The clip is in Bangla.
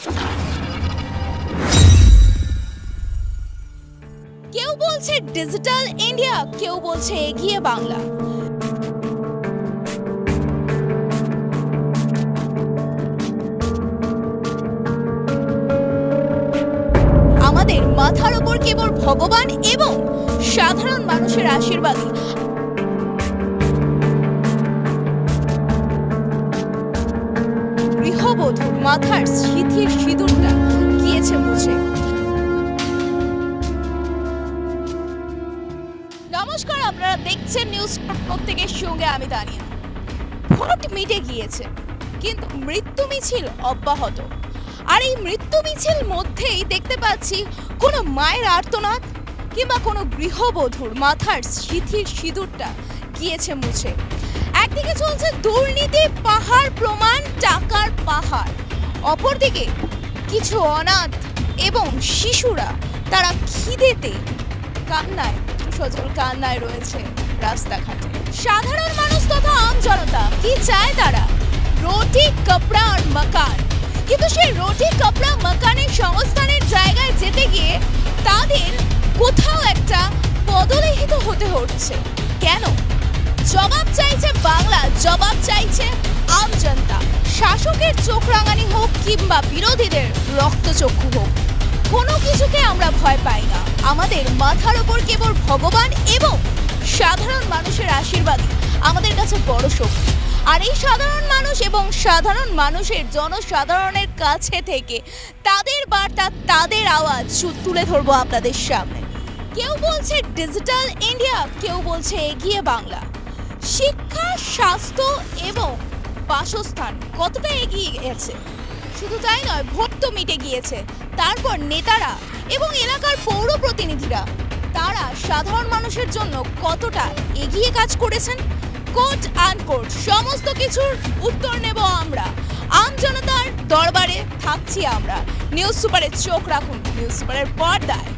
কেউ বলছে ডিজিটাল ইন্ডিয়া কেউ বলছে এগিয়ে বাংলা। আমাদের মাথার উপর কেবল ভগবান এবং সাধারণ মানুষের আশীর্বাদই। গৃহবধূর মাথার স্মৃতির সিঁদুরটা গিয়েছে মুছে। নমস্কার, আপনারা দেখছেন নিউজ প্রত্যেকের সঙ্গে আমি দানিয়া। ভোট মিটে গিয়েছে, কিন্তু মৃত্যু মিছিল অব্যাহত। আর এই মৃত্যু মিছিল মধ্যেই দেখতে পাচ্ছি কোনো মায়ের আর্তনাদ কিংবা কোনো গৃহবধূর মাথার স্মৃতির সিঁদুরটা গিয়েছে মুছে। একদিকে চলছে দুর্নীতি অপরদিকে কিছু অনাথ এবং শিশুরা তারা খিদেতে কান্নায় সজল কান্নায় রয়েছে রাস্তাঘাটে। সাধারণ মানুষ তথা আম জনতা, কি চায় তারা? রোটি, কাপড়া আর মকান। কিন্তু সেই রোটি, কাপড়া, মকানের সংস্থানের জায়গায় যেতে গিয়ে তাদের কোথাও একটা পদলেখিত হতে হচ্ছে। কেন? জবাব চাইছে বাংলা, জবাব চাইছে আম শাসকের চোখ রাঙানি হোক কিংবা বিরোধীদের রক্তচক্ষু হোক, কোনো কিছুকে আমরা ভয় পাই না। আমাদের মাথার ওপর কেবল ভগবান এবং সাধারণ মানুষের আশীর্বাদই আমাদের কাছে বড় শক্তি। আর এই সাধারণ মানুষ এবং সাধারণ মানুষের জনসাধারণের কাছে থেকে তাদের বার্তা, তাদের আওয়াজ তুলে ধরবো আপনাদের সামনে। কেউ বলছে ডিজিটাল ইন্ডিয়া, কেউ বলছে এগিয়ে বাংলা। শিক্ষা, স্বাস্থ্য এবং বাসস্থান কতটা এগিয়ে গেছে? শুধু তাই নয়, ভোট তো মিটে গিয়েছে। তারপর নেতারা এবং এলাকার পৌর প্রতিনিধিরা, তারা সাধারণ মানুষের জন্য কতটা এগিয়ে কাজ করেছেন? কোর্ট আনকোর্ট সমস্ত কিছুর উত্তর নেব আমরা। আম জনতার দরবারে থাকছি আমরা। নিউজ সুপারের চোখ রাখুন। নিউজ সুপারের পর্দায়।